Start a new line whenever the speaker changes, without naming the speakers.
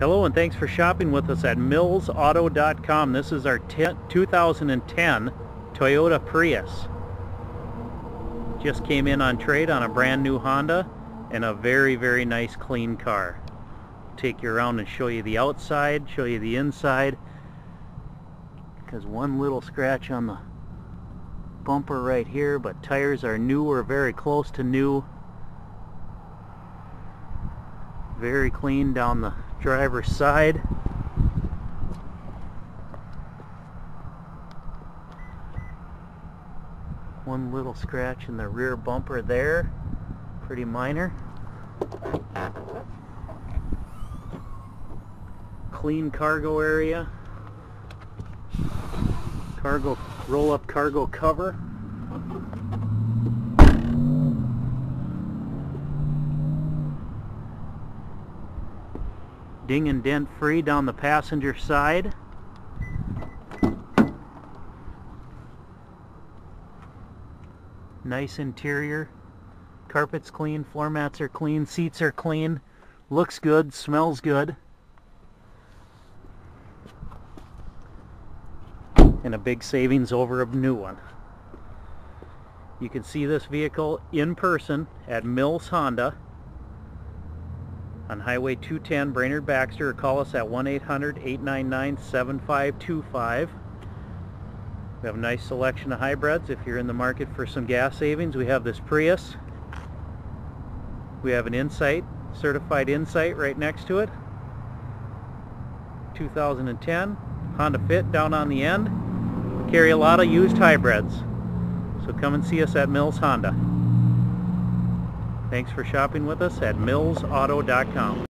Hello and thanks for shopping with us at millsauto.com. This is our 2010 Toyota Prius. Just came in on trade on a brand new Honda and a very very nice clean car. Take you around and show you the outside, show you the inside because one little scratch on the bumper right here but tires are new or very close to new very clean down the driver's side. One little scratch in the rear bumper there, pretty minor. Clean cargo area. Cargo roll-up cargo cover. Ding and dent free down the passenger side. Nice interior. Carpet's clean, floor mats are clean, seats are clean. Looks good, smells good. And a big savings over a new one. You can see this vehicle in person at Mills Honda on Highway 210 Brainerd Baxter or call us at 1-800-899-7525. We have a nice selection of hybrids if you're in the market for some gas savings. We have this Prius. We have an Insight, certified Insight right next to it. 2010 Honda Fit down on the end. We carry a lot of used hybrids. So come and see us at Mills Honda. Thanks for shopping with us at millsauto.com.